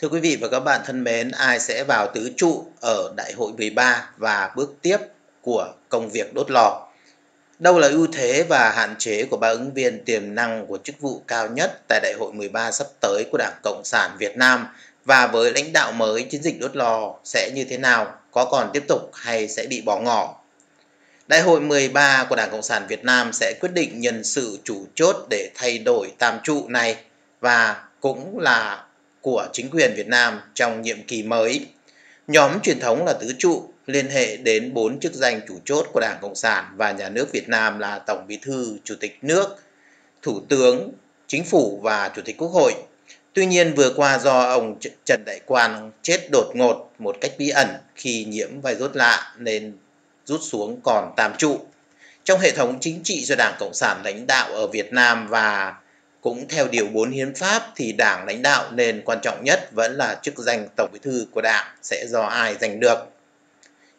Thưa quý vị và các bạn thân mến, ai sẽ vào tứ trụ ở Đại hội 13 và bước tiếp của công việc đốt lò? Đâu là ưu thế và hạn chế của ba ứng viên tiềm năng của chức vụ cao nhất tại Đại hội 13 sắp tới của Đảng Cộng sản Việt Nam và với lãnh đạo mới chiến dịch đốt lò sẽ như thế nào? Có còn tiếp tục hay sẽ bị bỏ ngỏ? Đại hội 13 của Đảng Cộng sản Việt Nam sẽ quyết định nhân sự chủ chốt để thay đổi tam trụ này và cũng là của chính quyền Việt Nam trong nhiệm kỳ mới. Nhóm truyền thống là tứ trụ liên hệ đến bốn chức danh chủ chốt của Đảng Cộng sản và nhà nước Việt Nam là Tổng Bí thư, Chủ tịch nước, Thủ tướng, Chính phủ và Chủ tịch Quốc hội. Tuy nhiên vừa qua do ông Trần Đại Quang chết đột ngột một cách bí ẩn khi nhiễm virus lạ nên rút xuống còn tam trụ. Trong hệ thống chính trị do Đảng Cộng sản lãnh đạo ở Việt Nam và cũng theo điều 4 hiến pháp thì đảng lãnh đạo nên quan trọng nhất vẫn là chức danh tổng bí thư của đảng sẽ do ai giành được.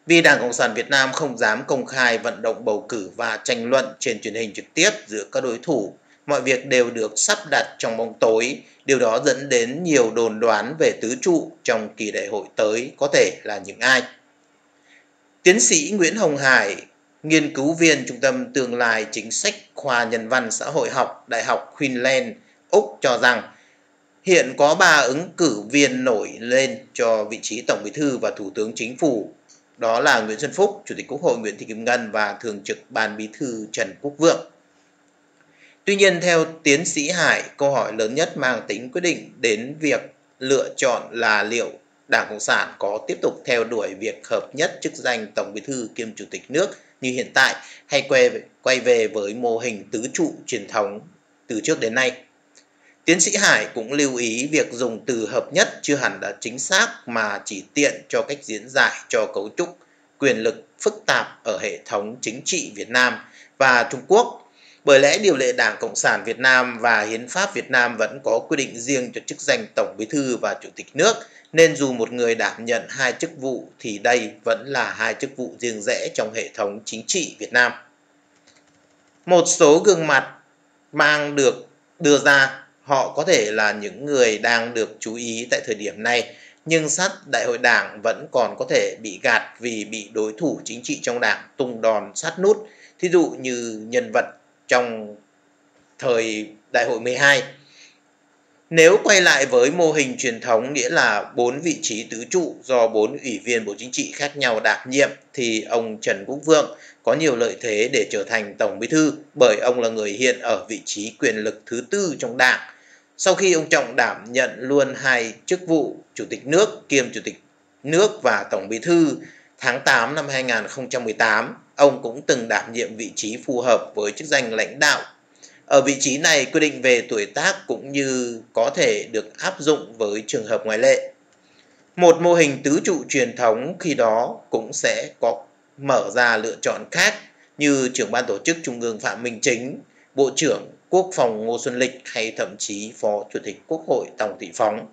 Vì Đảng Cộng sản Việt Nam không dám công khai vận động bầu cử và tranh luận trên truyền hình trực tiếp giữa các đối thủ, mọi việc đều được sắp đặt trong bóng tối, điều đó dẫn đến nhiều đồn đoán về tứ trụ trong kỳ đại hội tới có thể là những ai. Tiến sĩ Nguyễn Hồng Hải, nghiên cứu viên Trung tâm Tương lai Chính sách khoa Nhân văn Xã hội học Đại học Queensland, Úc cho rằng hiện có ba ứng cử viên nổi lên cho vị trí Tổng Bí thư và Thủ tướng Chính phủ. Đó là Nguyễn Xuân Phúc, Chủ tịch Quốc hội Nguyễn Thị Kim Ngân và Thường trực Ban Bí thư Trần Quốc Vượng. Tuy nhiên, theo tiến sĩ Hải, câu hỏi lớn nhất mang tính quyết định đến việc lựa chọn là liệu Đảng Cộng sản có tiếp tục theo đuổi việc hợp nhất chức danh Tổng Bí thư kiêm Chủ tịch nước như hiện tại hay quay về, quay về với mô hình tứ trụ truyền thống từ trước đến nay. Tiến sĩ Hải cũng lưu ý việc dùng từ hợp nhất chưa hẳn là chính xác mà chỉ tiện cho cách diễn giải cho cấu trúc quyền lực phức tạp ở hệ thống chính trị Việt Nam và Trung Quốc. Bởi lẽ điều lệ Đảng Cộng sản Việt Nam và Hiến pháp Việt Nam vẫn có quy định riêng cho chức danh Tổng Bí thư và Chủ tịch nước nên dù một người đảm nhận hai chức vụ thì đây vẫn là hai chức vụ riêng rẽ trong hệ thống chính trị Việt Nam. Một số gương mặt mang được đưa ra, họ có thể là những người đang được chú ý tại thời điểm này, nhưng sát đại hội đảng vẫn còn có thể bị gạt vì bị đối thủ chính trị trong đảng tung đòn sát nút thí dụ như nhân vật trong thời đại hội 12 nếu quay lại với mô hình truyền thống nghĩa là bốn vị trí tứ trụ do bốn ủy viên Bộ Chính trị khác nhau đảm nhiệm thì ông Trần Quốc Vượng có nhiều lợi thế để trở thành Tổng Bí thư bởi ông là người hiện ở vị trí quyền lực thứ tư trong đảng. Sau khi ông Trọng đảm nhận luôn hai chức vụ Chủ tịch nước kiêm Chủ tịch nước và Tổng Bí thư tháng 8 năm 2018, ông cũng từng đảm nhiệm vị trí phù hợp với chức danh lãnh đạo ở vị trí này, quy định về tuổi tác cũng như có thể được áp dụng với trường hợp ngoại lệ. Một mô hình tứ trụ truyền thống khi đó cũng sẽ có mở ra lựa chọn khác như trưởng ban tổ chức Trung ương Phạm Minh Chính, Bộ trưởng Quốc phòng Ngô Xuân Lịch hay thậm chí Phó Chủ tịch Quốc hội Tòng Thị Phóng.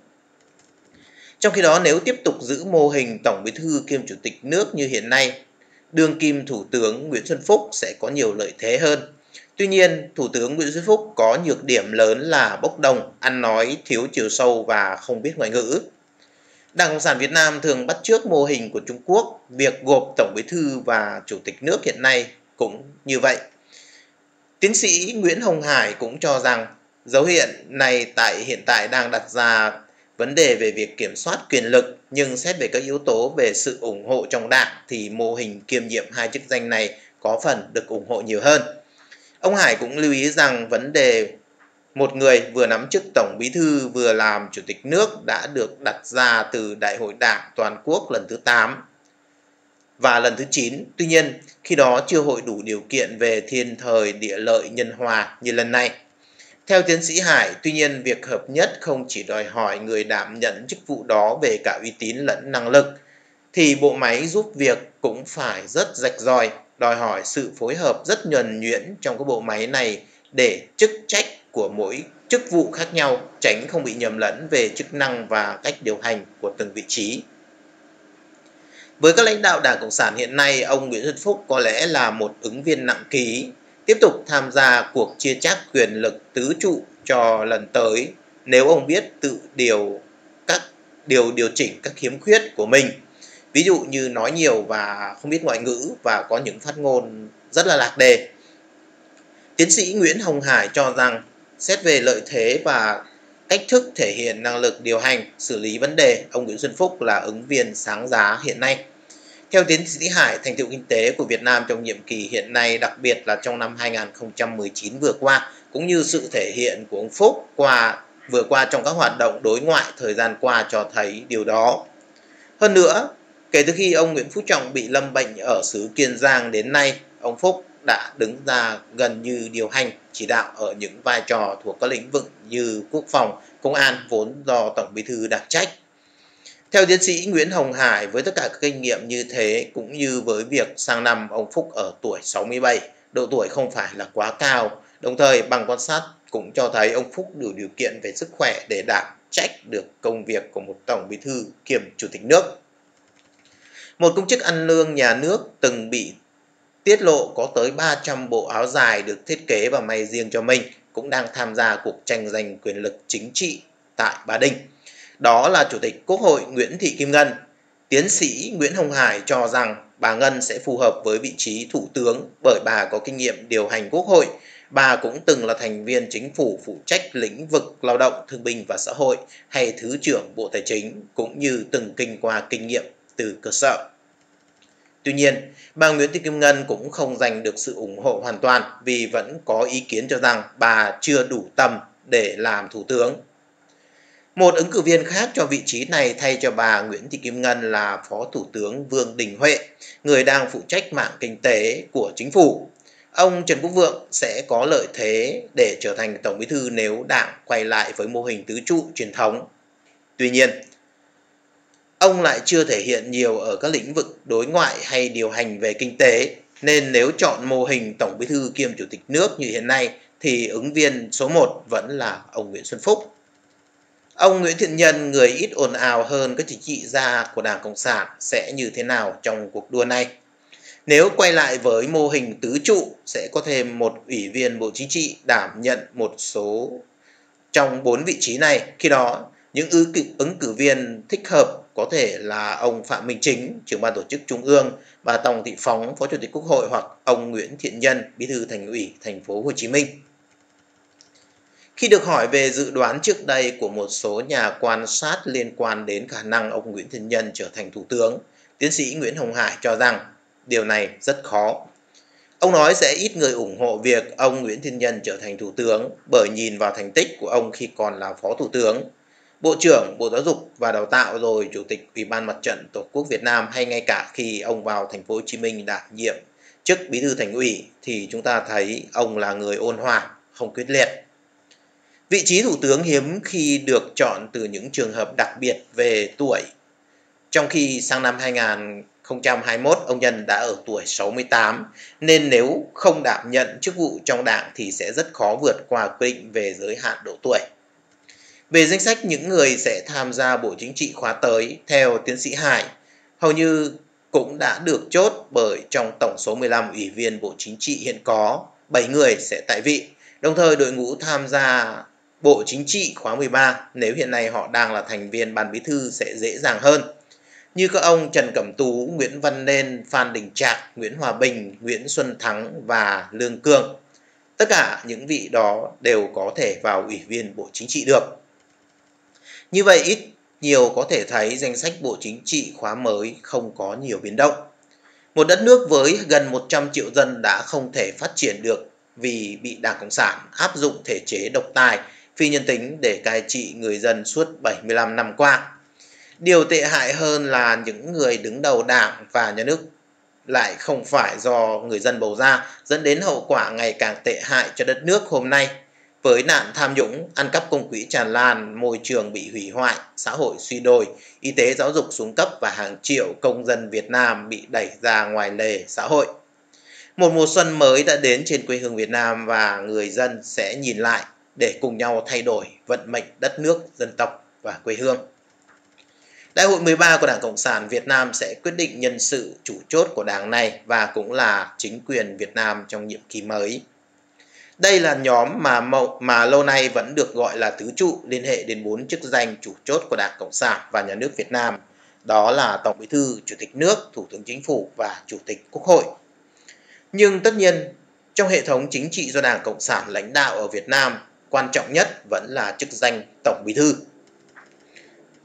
Trong khi đó nếu tiếp tục giữ mô hình Tổng Bí thư kiêm Chủ tịch nước như hiện nay, đương kim Thủ tướng Nguyễn Xuân Phúc sẽ có nhiều lợi thế hơn Tuy nhiên, Thủ tướng Nguyễn Xuân Phúc có nhược điểm lớn là bốc đồng, ăn nói, thiếu chiều sâu và không biết ngoại ngữ. Đảng Cộng sản Việt Nam thường bắt chước mô hình của Trung Quốc, việc gộp Tổng Bí thư và Chủ tịch nước hiện nay cũng như vậy. Tiến sĩ Nguyễn Hồng Hải cũng cho rằng dấu hiện này tại hiện tại đang đặt ra vấn đề về việc kiểm soát quyền lực nhưng xét về các yếu tố về sự ủng hộ trong đảng thì mô hình kiêm nhiệm hai chức danh này có phần được ủng hộ nhiều hơn. Ông Hải cũng lưu ý rằng vấn đề một người vừa nắm chức Tổng Bí thư vừa làm Chủ tịch nước đã được đặt ra từ Đại hội Đảng Toàn quốc lần thứ 8 và lần thứ 9. Tuy nhiên, khi đó chưa hội đủ điều kiện về thiên thời địa lợi nhân hòa như lần này. Theo tiến sĩ Hải, tuy nhiên việc hợp nhất không chỉ đòi hỏi người đảm nhận chức vụ đó về cả uy tín lẫn năng lực, thì bộ máy giúp việc cũng phải rất rạch ròi đòi hỏi sự phối hợp rất nhuần nhuyễn trong cái bộ máy này để chức trách của mỗi chức vụ khác nhau tránh không bị nhầm lẫn về chức năng và cách điều hành của từng vị trí. Với các lãnh đạo Đảng Cộng sản hiện nay, ông Nguyễn Xuân Phúc có lẽ là một ứng viên nặng ký, tiếp tục tham gia cuộc chia chác quyền lực tứ trụ cho lần tới nếu ông biết tự điều các điều điều chỉnh các khiếm khuyết của mình. Ví dụ như nói nhiều và không biết ngoại ngữ và có những phát ngôn rất là lạc đề. Tiến sĩ Nguyễn Hồng Hải cho rằng xét về lợi thế và cách thức thể hiện năng lực điều hành, xử lý vấn đề, ông Nguyễn Xuân Phúc là ứng viên sáng giá hiện nay. Theo tiến sĩ Hải, thành tựu kinh tế của Việt Nam trong nhiệm kỳ hiện nay, đặc biệt là trong năm 2019 vừa qua, cũng như sự thể hiện của ông Phúc qua vừa qua trong các hoạt động đối ngoại thời gian qua cho thấy điều đó. Hơn nữa, kể từ khi ông Nguyễn Phú Trọng bị lâm bệnh ở xứ Kiên Giang đến nay, ông Phúc đã đứng ra gần như điều hành, chỉ đạo ở những vai trò thuộc các lĩnh vực như quốc phòng, công an vốn do Tổng Bí thư đảm trách. Theo tiến sĩ Nguyễn Hồng Hải, với tất cả các kinh nghiệm như thế cũng như với việc sang năm ông Phúc ở tuổi 67, độ tuổi không phải là quá cao, đồng thời bằng quan sát cũng cho thấy ông Phúc đủ điều kiện về sức khỏe để đảm trách được công việc của một Tổng Bí thư kiêm Chủ tịch nước. Một công chức ăn lương nhà nước từng bị tiết lộ có tới 300 bộ áo dài được thiết kế và may riêng cho mình cũng đang tham gia cuộc tranh giành quyền lực chính trị tại Ba Đình. Đó là Chủ tịch Quốc hội Nguyễn Thị Kim Ngân. Tiến sĩ Nguyễn Hồng Hải cho rằng bà Ngân sẽ phù hợp với vị trí thủ tướng bởi bà có kinh nghiệm điều hành Quốc hội. Bà cũng từng là thành viên chính phủ phụ trách lĩnh vực lao động, thương binh và xã hội hay Thứ trưởng Bộ Tài chính cũng như từng kinh qua kinh nghiệm từ cơ sở. Tuy nhiên, bà Nguyễn Thị Kim Ngân cũng không giành được sự ủng hộ hoàn toàn vì vẫn có ý kiến cho rằng bà chưa đủ tầm để làm thủ tướng. Một ứng cử viên khác cho vị trí này thay cho bà Nguyễn Thị Kim Ngân là Phó Thủ tướng Vương Đình Huệ, người đang phụ trách mạng kinh tế của chính phủ. Ông Trần Quốc Vượng sẽ có lợi thế để trở thành Tổng Bí thư nếu Đảng quay lại với mô hình tứ trụ truyền thống. Tuy nhiên, ông lại chưa thể hiện nhiều ở các lĩnh vực đối ngoại hay điều hành về kinh tế, nên nếu chọn mô hình Tổng Bí thư kiêm Chủ tịch nước như hiện nay thì ứng viên số 1 vẫn là ông Nguyễn Xuân Phúc. Ông Nguyễn Thiện Nhân, người ít ồn ào hơn các chính trị gia của Đảng Cộng sản sẽ như thế nào trong cuộc đua này? Nếu quay lại với mô hình tứ trụ sẽ có thêm một ủy viên Bộ Chính trị đảm nhận một số trong bốn vị trí này. Khi đó, những ứng cử viên thích hợp có thể là ông Phạm Minh Chính, trưởng ban tổ chức Trung ương, bà Tòng Thị Phóng, Phó Chủ tịch Quốc hội hoặc ông Nguyễn Thiện Nhân, Bí thư Thành ủy Thành phố Hồ Chí Minh. Khi được hỏi về dự đoán trước đây của một số nhà quan sát liên quan đến khả năng ông Nguyễn Thiện Nhân trở thành thủ tướng, tiến sĩ Nguyễn Hồng Hải cho rằng điều này rất khó. Ông nói sẽ ít người ủng hộ việc ông Nguyễn Thiên Nhân trở thành thủ tướng bởi nhìn vào thành tích của ông khi còn là phó thủ tướng. Bộ trưởng Bộ Giáo dục và Đào tạo rồi Chủ tịch Ủy ban Mặt trận Tổ quốc Việt Nam hay ngay cả khi ông vào thành phố Hồ Chí Minh đảm nhiệm chức bí thư thành ủy thì chúng ta thấy ông là người ôn hòa, không quyết liệt. Vị trí thủ tướng hiếm khi được chọn từ những trường hợp đặc biệt về tuổi. Trong khi sang năm 2021 ông Nhân đã ở tuổi 68 nên nếu không đảm nhận chức vụ trong đảng thì sẽ rất khó vượt qua quy định về giới hạn độ tuổi. Về danh sách những người sẽ tham gia Bộ Chính trị khóa tới, theo tiến sĩ Hải, hầu như cũng đã được chốt bởi trong tổng số 15 ủy viên Bộ Chính trị hiện có, 7 người sẽ tại vị. Đồng thời đội ngũ tham gia Bộ Chính trị khóa 13 nếu hiện nay họ đang là thành viên ban bí thư sẽ dễ dàng hơn. Như các ông Trần Cẩm Tú, Nguyễn Văn Nên, Phan Đình Trạc, Nguyễn Hòa Bình, Nguyễn Xuân Thắng và Lương Cương. Tất cả những vị đó đều có thể vào ủy viên Bộ Chính trị được. Như vậy ít nhiều có thể thấy danh sách Bộ Chính trị khóa mới không có nhiều biến động. Một đất nước với gần 100 triệu dân đã không thể phát triển được vì bị Đảng Cộng sản áp dụng thể chế độc tài, phi nhân tính để cai trị người dân suốt 75 năm qua. Điều tệ hại hơn là những người đứng đầu đảng và nhà nước lại không phải do người dân bầu ra, dẫn đến hậu quả ngày càng tệ hại cho đất nước hôm nay với nạn tham nhũng, ăn cắp công quỹ tràn lan, môi trường bị hủy hoại, xã hội suy đồi, y tế giáo dục xuống cấp và hàng triệu công dân Việt Nam bị đẩy ra ngoài lề xã hội. Một mùa xuân mới đã đến trên quê hương Việt Nam và người dân sẽ nhìn lại để cùng nhau thay đổi vận mệnh đất nước, dân tộc và quê hương. Đại hội 13 của Đảng Cộng sản Việt Nam sẽ quyết định nhân sự chủ chốt của đảng này và cũng là chính quyền Việt Nam trong nhiệm kỳ mới. Đây là nhóm mà mà lâu nay vẫn được gọi là tứ trụ liên hệ đến bốn chức danh chủ chốt của Đảng Cộng sản và Nhà nước Việt Nam. Đó là Tổng Bí thư, Chủ tịch nước, Thủ tướng Chính phủ và Chủ tịch Quốc hội. Nhưng tất nhiên, trong hệ thống chính trị do Đảng Cộng sản lãnh đạo ở Việt Nam, quan trọng nhất vẫn là chức danh Tổng Bí thư.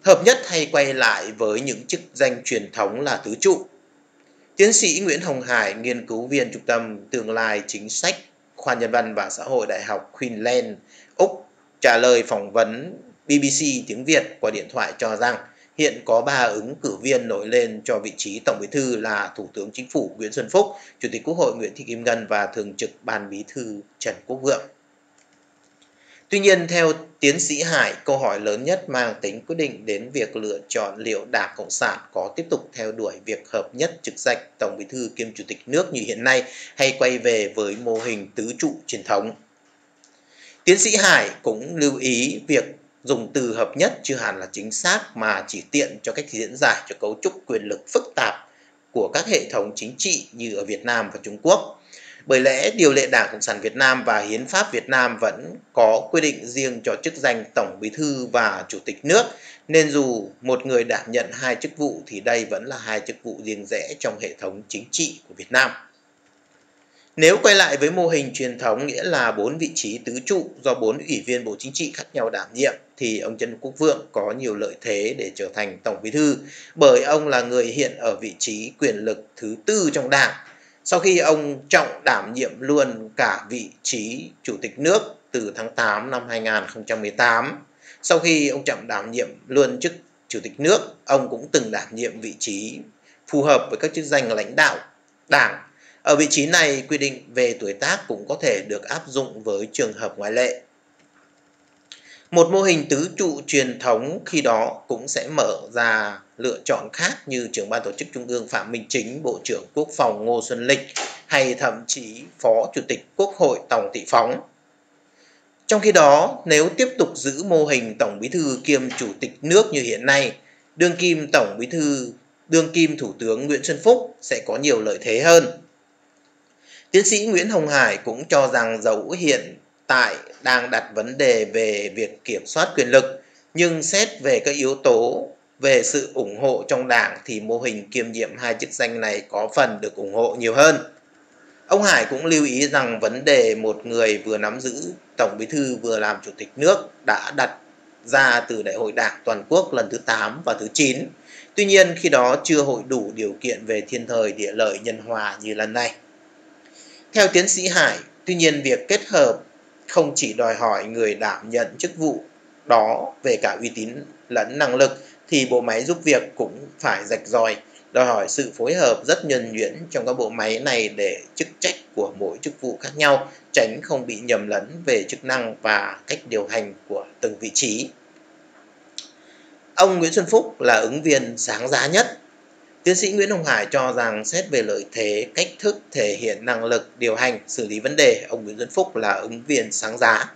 Hợp nhất hay quay lại với những chức danh truyền thống là tứ trụ. Tiến sĩ Nguyễn Hồng Hải, nghiên cứu viên Trung tâm Tương lai Chính sách khoa nhân văn và xã hội Đại học Queensland, Úc trả lời phỏng vấn BBC tiếng Việt qua điện thoại cho rằng hiện có ba ứng cử viên nổi lên cho vị trí Tổng Bí thư là Thủ tướng Chính phủ Nguyễn Xuân Phúc, Chủ tịch Quốc hội Nguyễn Thị Kim Ngân và Thường trực Ban Bí thư Trần Quốc Vượng. Tuy nhiên, theo tiến sĩ Hải, câu hỏi lớn nhất mang tính quyết định đến việc lựa chọn liệu Đảng Cộng sản có tiếp tục theo đuổi việc hợp nhất trực danh Tổng Bí thư kiêm Chủ tịch nước như hiện nay hay quay về với mô hình tứ trụ truyền thống. Tiến sĩ Hải cũng lưu ý việc dùng từ hợp nhất chưa hẳn là chính xác mà chỉ tiện cho cách diễn giải cho cấu trúc quyền lực phức tạp của các hệ thống chính trị như ở Việt Nam và Trung Quốc bởi lẽ điều lệ Đảng Cộng sản Việt Nam và Hiến pháp Việt Nam vẫn có quy định riêng cho chức danh Tổng Bí thư và Chủ tịch nước, nên dù một người đảm nhận hai chức vụ thì đây vẫn là hai chức vụ riêng rẽ trong hệ thống chính trị của Việt Nam. Nếu quay lại với mô hình truyền thống nghĩa là bốn vị trí tứ trụ do bốn ủy viên Bộ Chính trị khác nhau đảm nhiệm thì ông Trần Quốc Vượng có nhiều lợi thế để trở thành Tổng Bí thư bởi ông là người hiện ở vị trí quyền lực thứ tư trong Đảng sau khi ông Trọng đảm nhiệm luôn cả vị trí Chủ tịch nước từ tháng 8 năm 2018, sau khi ông Trọng đảm nhiệm luôn chức Chủ tịch nước, ông cũng từng đảm nhiệm vị trí phù hợp với các chức danh lãnh đạo đảng. Ở vị trí này, quy định về tuổi tác cũng có thể được áp dụng với trường hợp ngoại lệ. Một mô hình tứ trụ truyền thống khi đó cũng sẽ mở ra lựa chọn khác như trưởng ban tổ chức trung ương Phạm Minh Chính, Bộ trưởng Quốc phòng Ngô Xuân Lịch hay thậm chí Phó Chủ tịch Quốc hội Tòng Thị Phóng. Trong khi đó, nếu tiếp tục giữ mô hình Tổng Bí thư kiêm Chủ tịch nước như hiện nay, đương kim Tổng Bí thư, đương kim Thủ tướng Nguyễn Xuân Phúc sẽ có nhiều lợi thế hơn. Tiến sĩ Nguyễn Hồng Hải cũng cho rằng dẫu hiện tại đang đặt vấn đề về việc kiểm soát quyền lực, nhưng xét về các yếu tố về sự ủng hộ trong đảng thì mô hình kiêm nhiệm hai chức danh này có phần được ủng hộ nhiều hơn. Ông Hải cũng lưu ý rằng vấn đề một người vừa nắm giữ Tổng Bí thư vừa làm Chủ tịch nước đã đặt ra từ Đại hội Đảng toàn quốc lần thứ 8 và thứ 9. Tuy nhiên khi đó chưa hội đủ điều kiện về thiên thời địa lợi nhân hòa như lần này. Theo tiến sĩ Hải, tuy nhiên việc kết hợp không chỉ đòi hỏi người đảm nhận chức vụ đó về cả uy tín lẫn năng lực thì bộ máy giúp việc cũng phải rạch ròi, đòi hỏi sự phối hợp rất nhuần nhuyễn trong các bộ máy này để chức trách của mỗi chức vụ khác nhau, tránh không bị nhầm lẫn về chức năng và cách điều hành của từng vị trí. Ông Nguyễn Xuân Phúc là ứng viên sáng giá nhất. Tiến sĩ Nguyễn Hồng Hải cho rằng xét về lợi thế, cách thức thể hiện năng lực điều hành, xử lý vấn đề, ông Nguyễn Xuân Phúc là ứng viên sáng giá.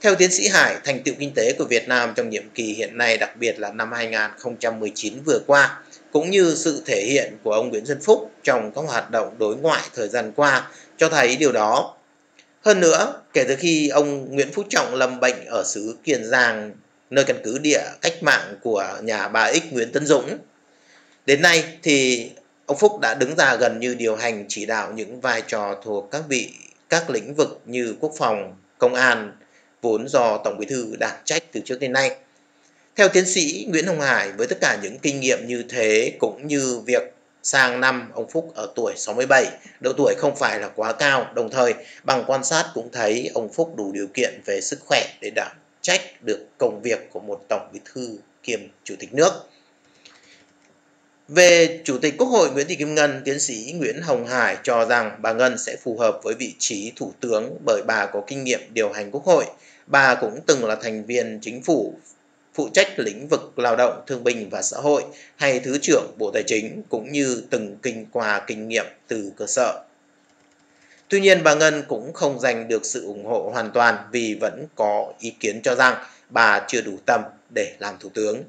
Theo tiến sĩ Hải, thành tựu kinh tế của Việt Nam trong nhiệm kỳ hiện nay, đặc biệt là năm 2019 vừa qua, cũng như sự thể hiện của ông Nguyễn Xuân Phúc trong các hoạt động đối ngoại thời gian qua cho thấy điều đó. Hơn nữa, kể từ khi ông Nguyễn Phú Trọng lâm bệnh ở xứ Kiên Giang, nơi căn cứ địa cách mạng của nhà bà Ích Nguyễn Tấn Dũng, đến nay thì ông Phúc đã đứng ra gần như điều hành chỉ đạo những vai trò thuộc các vị các lĩnh vực như quốc phòng, công an, vốn do Tổng Bí thư đảm trách từ trước đến nay. Theo tiến sĩ Nguyễn Hồng Hải, với tất cả những kinh nghiệm như thế cũng như việc sang năm ông Phúc ở tuổi 67, độ tuổi không phải là quá cao, đồng thời bằng quan sát cũng thấy ông Phúc đủ điều kiện về sức khỏe để đảm trách được công việc của một Tổng Bí thư kiêm Chủ tịch nước. Về Chủ tịch Quốc hội Nguyễn Thị Kim Ngân, tiến sĩ Nguyễn Hồng Hải cho rằng bà Ngân sẽ phù hợp với vị trí Thủ tướng bởi bà có kinh nghiệm điều hành Quốc hội. Bà cũng từng là thành viên chính phủ phụ trách lĩnh vực lao động, thương binh và xã hội hay Thứ trưởng Bộ Tài chính cũng như từng kinh qua kinh nghiệm từ cơ sở. Tuy nhiên bà Ngân cũng không giành được sự ủng hộ hoàn toàn vì vẫn có ý kiến cho rằng bà chưa đủ tâm để làm thủ tướng.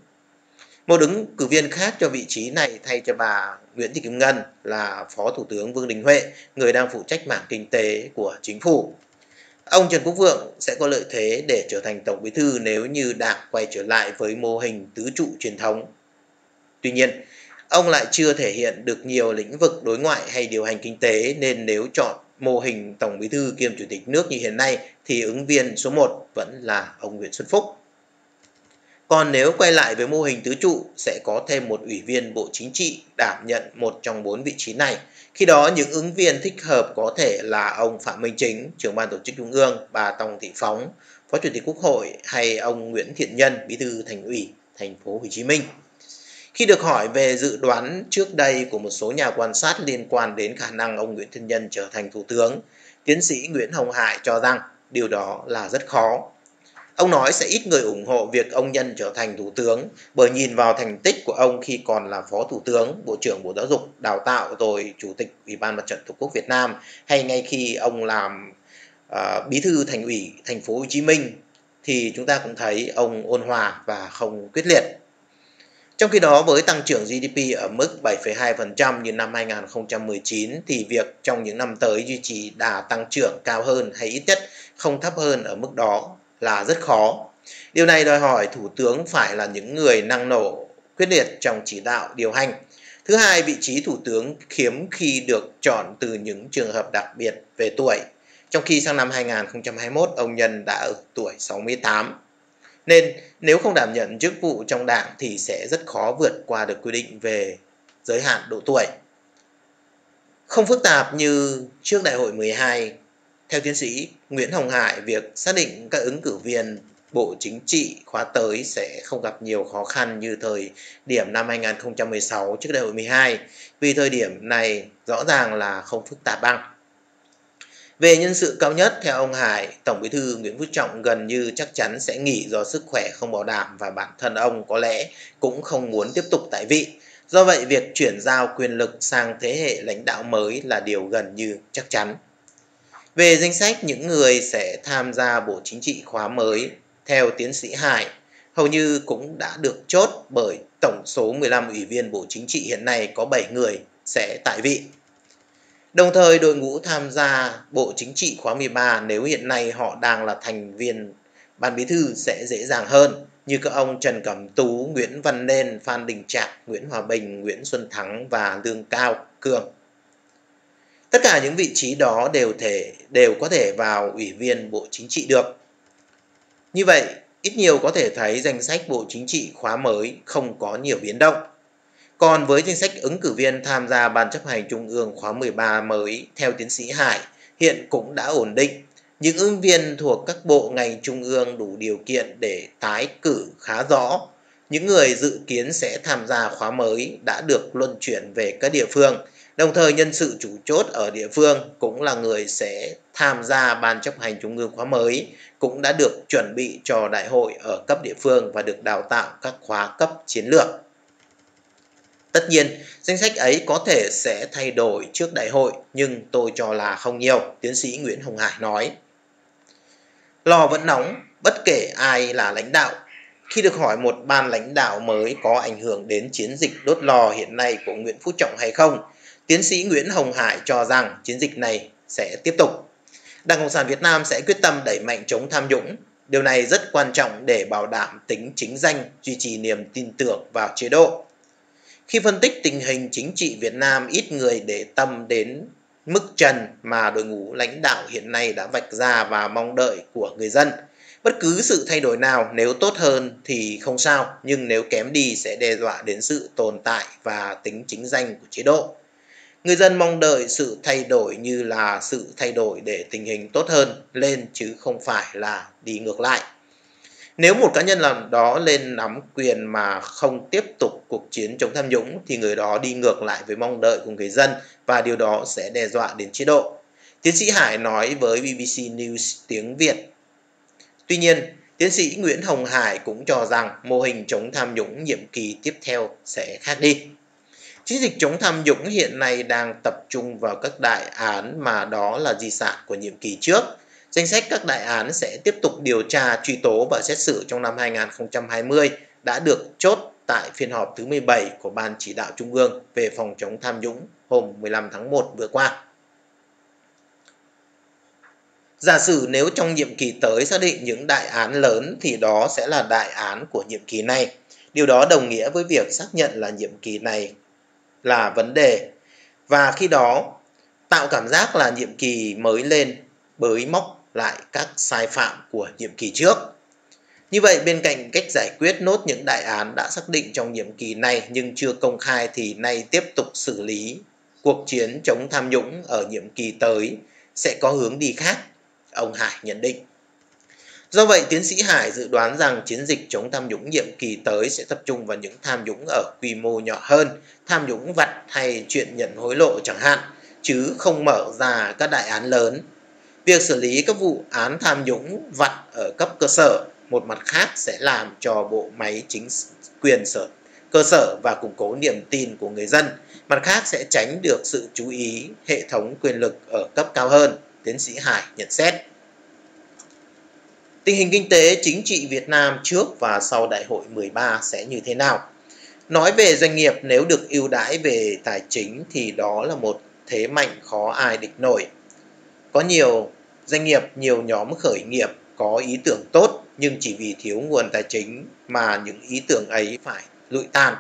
Một ứng cử viên khác cho vị trí này thay cho bà Nguyễn Thị Kim Ngân là Phó Thủ tướng Vương Đình Huệ, người đang phụ trách mảng kinh tế của chính phủ. Ông Trần Quốc Vượng sẽ có lợi thế để trở thành Tổng Bí thư nếu như Đảng quay trở lại với mô hình tứ trụ truyền thống. Tuy nhiên, ông lại chưa thể hiện được nhiều lĩnh vực đối ngoại hay điều hành kinh tế nên nếu chọn mô hình Tổng Bí thư kiêm Chủ tịch nước như hiện nay thì ứng viên số 1 vẫn là ông Nguyễn Xuân Phúc. Còn nếu quay lại với mô hình tứ trụ sẽ có thêm một ủy viên Bộ Chính trị đảm nhận một trong bốn vị trí này. Khi đó những ứng viên thích hợp có thể là ông Phạm Minh Chính, trưởng ban tổ chức trung ương, bà Tòng Thị Phóng, Phó Chủ tịch Quốc hội hay ông Nguyễn Thiện Nhân, Bí thư Thành ủy Thành phố Hồ Chí Minh. Khi được hỏi về dự đoán trước đây của một số nhà quan sát liên quan đến khả năng ông Nguyễn Thiện Nhân trở thành thủ tướng, tiến sĩ Nguyễn Hồng Hải cho rằng điều đó là rất khó Ông nói sẽ ít người ủng hộ việc ông Nhân trở thành thủ tướng bởi nhìn vào thành tích của ông khi còn là phó thủ tướng, bộ trưởng Bộ Giáo dục, Đào tạo rồi chủ tịch Ủy ban Mặt trận Tổ quốc Việt Nam hay ngay khi ông làm uh, bí thư thành ủy thành phố Hồ Chí Minh thì chúng ta cũng thấy ông ôn hòa và không quyết liệt. Trong khi đó với tăng trưởng GDP ở mức 7,2% như năm 2019 thì việc trong những năm tới duy trì đà tăng trưởng cao hơn hay ít nhất không thấp hơn ở mức đó là rất khó. Điều này đòi hỏi thủ tướng phải là những người năng nổ, quyết liệt trong chỉ đạo điều hành. Thứ hai, vị trí thủ tướng khiếm khi được chọn từ những trường hợp đặc biệt về tuổi. Trong khi sang năm 2021, ông Nhân đã ở tuổi 68. Nên nếu không đảm nhận chức vụ trong đảng thì sẽ rất khó vượt qua được quy định về giới hạn độ tuổi. Không phức tạp như trước đại hội 12 theo tiến sĩ Nguyễn Hồng Hải, việc xác định các ứng cử viên Bộ Chính trị khóa tới sẽ không gặp nhiều khó khăn như thời điểm năm 2016 trước đại hội 12, vì thời điểm này rõ ràng là không phức tạp bằng. Về nhân sự cao nhất, theo ông Hải, Tổng bí thư Nguyễn Phú Trọng gần như chắc chắn sẽ nghỉ do sức khỏe không bảo đảm và bản thân ông có lẽ cũng không muốn tiếp tục tại vị. Do vậy, việc chuyển giao quyền lực sang thế hệ lãnh đạo mới là điều gần như chắc chắn. Về danh sách những người sẽ tham gia Bộ Chính trị khóa mới, theo tiến sĩ Hải, hầu như cũng đã được chốt bởi tổng số 15 ủy viên Bộ Chính trị hiện nay có 7 người sẽ tại vị. Đồng thời đội ngũ tham gia Bộ Chính trị khóa 13 nếu hiện nay họ đang là thành viên Ban Bí thư sẽ dễ dàng hơn như các ông Trần Cẩm Tú, Nguyễn Văn Nên, Phan Đình Trạc, Nguyễn Hòa Bình, Nguyễn Xuân Thắng và Lương Cao Cường. Tất cả những vị trí đó đều thể đều có thể vào ủy viên Bộ Chính trị được. Như vậy, ít nhiều có thể thấy danh sách Bộ Chính trị khóa mới không có nhiều biến động. Còn với danh sách ứng cử viên tham gia Ban chấp hành Trung ương khóa 13 mới theo tiến sĩ Hải hiện cũng đã ổn định. Những ứng viên thuộc các bộ ngành trung ương đủ điều kiện để tái cử khá rõ. Những người dự kiến sẽ tham gia khóa mới đã được luân chuyển về các địa phương – Đồng thời nhân sự chủ chốt ở địa phương cũng là người sẽ tham gia ban chấp hành trung ương khóa mới, cũng đã được chuẩn bị cho đại hội ở cấp địa phương và được đào tạo các khóa cấp chiến lược. Tất nhiên, danh sách ấy có thể sẽ thay đổi trước đại hội, nhưng tôi cho là không nhiều, tiến sĩ Nguyễn Hồng Hải nói. Lò vẫn nóng, bất kể ai là lãnh đạo. Khi được hỏi một ban lãnh đạo mới có ảnh hưởng đến chiến dịch đốt lò hiện nay của Nguyễn Phú Trọng hay không, Tiến sĩ Nguyễn Hồng Hải cho rằng chiến dịch này sẽ tiếp tục. Đảng Cộng sản Việt Nam sẽ quyết tâm đẩy mạnh chống tham nhũng. Điều này rất quan trọng để bảo đảm tính chính danh, duy trì niềm tin tưởng vào chế độ. Khi phân tích tình hình chính trị Việt Nam ít người để tâm đến mức trần mà đội ngũ lãnh đạo hiện nay đã vạch ra và mong đợi của người dân. Bất cứ sự thay đổi nào nếu tốt hơn thì không sao, nhưng nếu kém đi sẽ đe dọa đến sự tồn tại và tính chính danh của chế độ. Người dân mong đợi sự thay đổi như là sự thay đổi để tình hình tốt hơn lên chứ không phải là đi ngược lại. Nếu một cá nhân làm đó lên nắm quyền mà không tiếp tục cuộc chiến chống tham nhũng thì người đó đi ngược lại với mong đợi của người dân và điều đó sẽ đe dọa đến chế độ. Tiến sĩ Hải nói với BBC News tiếng Việt. Tuy nhiên, tiến sĩ Nguyễn Hồng Hải cũng cho rằng mô hình chống tham nhũng nhiệm kỳ tiếp theo sẽ khác đi. Chiến dịch chống tham nhũng hiện nay đang tập trung vào các đại án mà đó là di sản của nhiệm kỳ trước. Danh sách các đại án sẽ tiếp tục điều tra, truy tố và xét xử trong năm 2020 đã được chốt tại phiên họp thứ 17 của Ban Chỉ đạo Trung ương về phòng chống tham nhũng hôm 15 tháng 1 vừa qua. Giả sử nếu trong nhiệm kỳ tới xác định những đại án lớn thì đó sẽ là đại án của nhiệm kỳ này. Điều đó đồng nghĩa với việc xác nhận là nhiệm kỳ này là vấn đề. Và khi đó tạo cảm giác là nhiệm kỳ mới lên bới móc lại các sai phạm của nhiệm kỳ trước. Như vậy bên cạnh cách giải quyết nốt những đại án đã xác định trong nhiệm kỳ này nhưng chưa công khai thì nay tiếp tục xử lý cuộc chiến chống tham nhũng ở nhiệm kỳ tới sẽ có hướng đi khác, ông Hải nhận định. Do vậy, tiến sĩ Hải dự đoán rằng chiến dịch chống tham nhũng nhiệm kỳ tới sẽ tập trung vào những tham nhũng ở quy mô nhỏ hơn, tham nhũng vặt hay chuyện nhận hối lộ chẳng hạn, chứ không mở ra các đại án lớn. Việc xử lý các vụ án tham nhũng vặt ở cấp cơ sở một mặt khác sẽ làm cho bộ máy chính quyền sở cơ sở và củng cố niềm tin của người dân. Mặt khác sẽ tránh được sự chú ý hệ thống quyền lực ở cấp cao hơn, tiến sĩ Hải nhận xét. Tình hình kinh tế chính trị Việt Nam trước và sau đại hội 13 sẽ như thế nào? Nói về doanh nghiệp nếu được ưu đãi về tài chính thì đó là một thế mạnh khó ai địch nổi. Có nhiều doanh nghiệp, nhiều nhóm khởi nghiệp có ý tưởng tốt nhưng chỉ vì thiếu nguồn tài chính mà những ý tưởng ấy phải lụi tàn.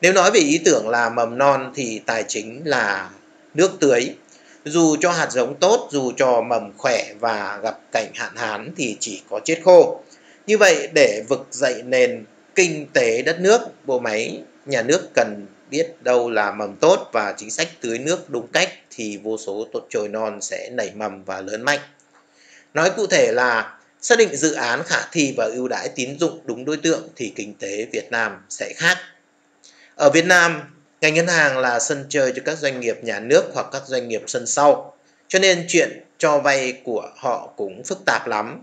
Nếu nói về ý tưởng là mầm non thì tài chính là nước tưới. Dù cho hạt giống tốt, dù cho mầm khỏe và gặp cảnh hạn hán thì chỉ có chết khô. Như vậy để vực dậy nền kinh tế đất nước, bộ máy nhà nước cần biết đâu là mầm tốt và chính sách tưới nước đúng cách thì vô số tốt chồi non sẽ nảy mầm và lớn mạnh. Nói cụ thể là xác định dự án khả thi và ưu đãi tín dụng đúng đối tượng thì kinh tế Việt Nam sẽ khác. Ở Việt Nam, ngành ngân hàng là sân chơi cho các doanh nghiệp nhà nước hoặc các doanh nghiệp sân sau. Cho nên chuyện cho vay của họ cũng phức tạp lắm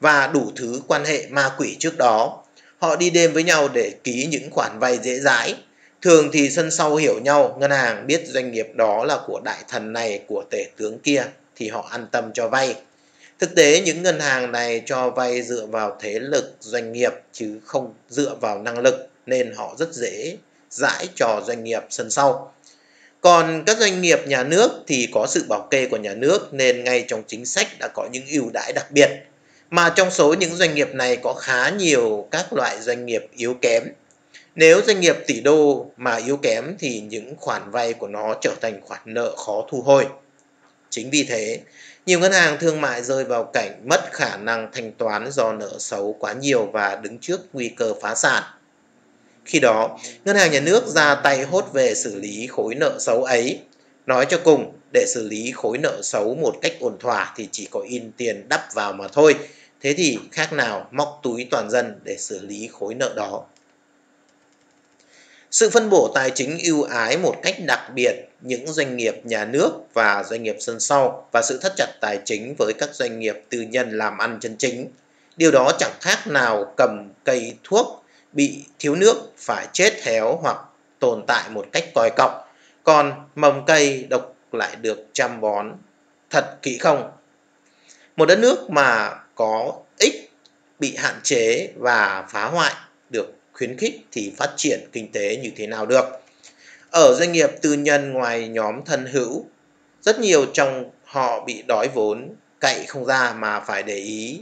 và đủ thứ quan hệ ma quỷ trước đó. Họ đi đêm với nhau để ký những khoản vay dễ dãi. Thường thì sân sau hiểu nhau, ngân hàng biết doanh nghiệp đó là của đại thần này, của tể tướng kia thì họ an tâm cho vay. Thực tế những ngân hàng này cho vay dựa vào thế lực doanh nghiệp chứ không dựa vào năng lực nên họ rất dễ giải cho doanh nghiệp sân sau. Còn các doanh nghiệp nhà nước thì có sự bảo kê của nhà nước nên ngay trong chính sách đã có những ưu đãi đặc biệt. Mà trong số những doanh nghiệp này có khá nhiều các loại doanh nghiệp yếu kém. Nếu doanh nghiệp tỷ đô mà yếu kém thì những khoản vay của nó trở thành khoản nợ khó thu hồi. Chính vì thế, nhiều ngân hàng thương mại rơi vào cảnh mất khả năng thanh toán do nợ xấu quá nhiều và đứng trước nguy cơ phá sản. Khi đó, ngân hàng nhà nước ra tay hốt về xử lý khối nợ xấu ấy. Nói cho cùng, để xử lý khối nợ xấu một cách ổn thỏa thì chỉ có in tiền đắp vào mà thôi. Thế thì khác nào móc túi toàn dân để xử lý khối nợ đó. Sự phân bổ tài chính ưu ái một cách đặc biệt những doanh nghiệp nhà nước và doanh nghiệp sân sau và sự thắt chặt tài chính với các doanh nghiệp tư nhân làm ăn chân chính. Điều đó chẳng khác nào cầm cây thuốc bị thiếu nước phải chết héo hoặc tồn tại một cách còi cọc. Còn mầm cây độc lại được chăm bón thật kỹ không? Một đất nước mà có ích bị hạn chế và phá hoại được khuyến khích thì phát triển kinh tế như thế nào được. Ở doanh nghiệp tư nhân ngoài nhóm thân hữu, rất nhiều trong họ bị đói vốn, cậy không ra mà phải để ý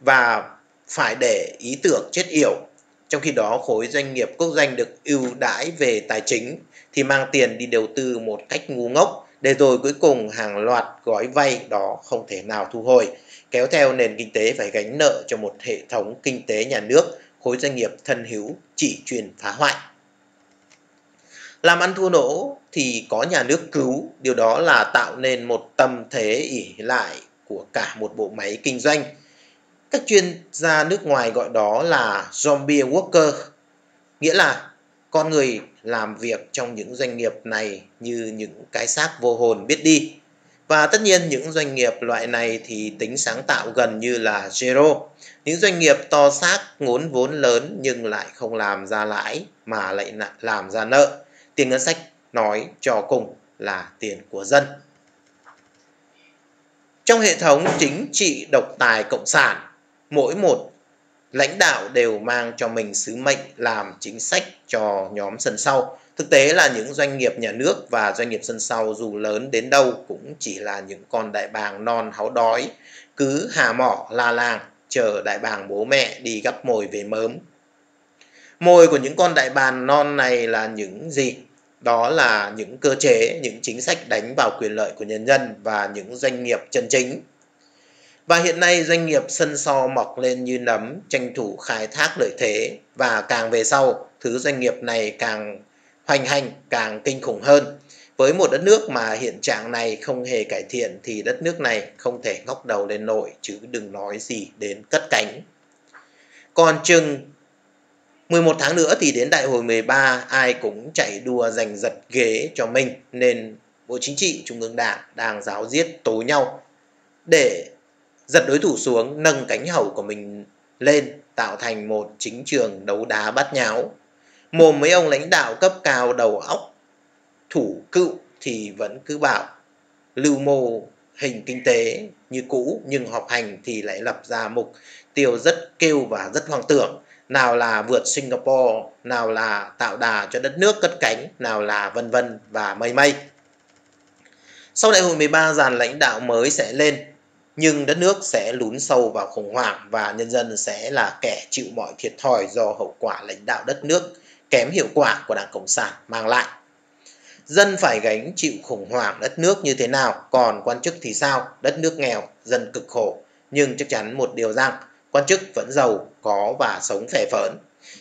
và phải để ý tưởng chết yểu. Trong khi đó khối doanh nghiệp quốc doanh được ưu đãi về tài chính thì mang tiền đi đầu tư một cách ngu ngốc để rồi cuối cùng hàng loạt gói vay đó không thể nào thu hồi, kéo theo nền kinh tế phải gánh nợ cho một hệ thống kinh tế nhà nước khối doanh nghiệp thân hữu chỉ chuyên phá hoại. Làm ăn thua lỗ thì có nhà nước cứu, điều đó là tạo nên một tâm thế ỉ lại của cả một bộ máy kinh doanh. Các chuyên gia nước ngoài gọi đó là zombie worker, nghĩa là con người làm việc trong những doanh nghiệp này như những cái xác vô hồn biết đi. Và tất nhiên những doanh nghiệp loại này thì tính sáng tạo gần như là zero. Những doanh nghiệp to xác ngốn vốn lớn nhưng lại không làm ra lãi mà lại làm ra nợ. Tiền ngân sách nói cho cùng là tiền của dân. Trong hệ thống chính trị độc tài cộng sản, mỗi một lãnh đạo đều mang cho mình sứ mệnh làm chính sách cho nhóm sân sau Thực tế là những doanh nghiệp nhà nước và doanh nghiệp sân sau dù lớn đến đâu cũng chỉ là những con đại bàng non háu đói, cứ hà mỏ la làng chờ đại bàng bố mẹ đi gắp mồi về mớm. Mồi của những con đại bàng non này là những gì? Đó là những cơ chế, những chính sách đánh vào quyền lợi của nhân dân và những doanh nghiệp chân chính. Và hiện nay doanh nghiệp sân so mọc lên như nấm, tranh thủ khai thác lợi thế và càng về sau, thứ doanh nghiệp này càng hoành hành, càng kinh khủng hơn. Với một đất nước mà hiện trạng này không hề cải thiện thì đất nước này không thể ngóc đầu lên nổi chứ đừng nói gì đến cất cánh. Còn chừng 11 tháng nữa thì đến đại hội 13 ai cũng chạy đua giành giật ghế cho mình nên Bộ Chính trị Trung ương Đảng đang giáo giết tố nhau để giật đối thủ xuống nâng cánh hậu của mình lên tạo thành một chính trường đấu đá bát nháo. Mồm mấy ông lãnh đạo cấp cao đầu óc thủ cựu thì vẫn cứ bảo lưu mô hình kinh tế như cũ nhưng họp hành thì lại lập ra mục tiêu rất kêu và rất hoang tưởng nào là vượt Singapore, nào là tạo đà cho đất nước cất cánh, nào là vân vân và mây mây. Sau đại hội 13 dàn lãnh đạo mới sẽ lên, nhưng đất nước sẽ lún sâu vào khủng hoảng và nhân dân sẽ là kẻ chịu mọi thiệt thòi do hậu quả lãnh đạo đất nước kém hiệu quả của Đảng Cộng sản mang lại. Dân phải gánh chịu khủng hoảng đất nước như thế nào, còn quan chức thì sao? Đất nước nghèo, dân cực khổ. Nhưng chắc chắn một điều rằng, quan chức vẫn giàu, có và sống phè phỡn.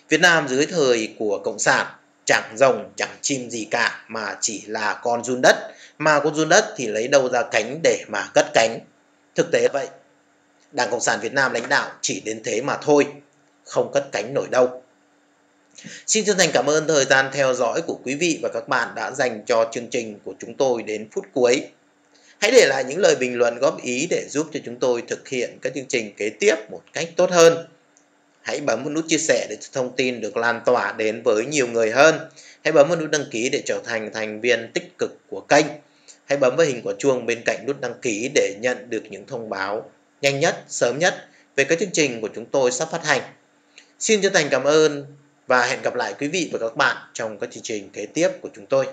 Việt Nam dưới thời của Cộng sản chẳng rồng chẳng chim gì cả mà chỉ là con run đất mà con run đất thì lấy đâu ra cánh để mà cất cánh thực tế vậy, Đảng Cộng sản Việt Nam lãnh đạo chỉ đến thế mà thôi, không cất cánh nổi đâu Xin chân thành cảm ơn thời gian theo dõi của quý vị và các bạn đã dành cho chương trình của chúng tôi đến phút cuối. Hãy để lại những lời bình luận góp ý để giúp cho chúng tôi thực hiện các chương trình kế tiếp một cách tốt hơn. Hãy bấm vào nút chia sẻ để thông tin được lan tỏa đến với nhiều người hơn. Hãy bấm vào nút đăng ký để trở thành thành viên tích cực của kênh. Hãy bấm vào hình quả chuông bên cạnh nút đăng ký để nhận được những thông báo nhanh nhất, sớm nhất về các chương trình của chúng tôi sắp phát hành. Xin chân thành cảm ơn và hẹn gặp lại quý vị và các bạn trong các chương trình kế tiếp của chúng tôi.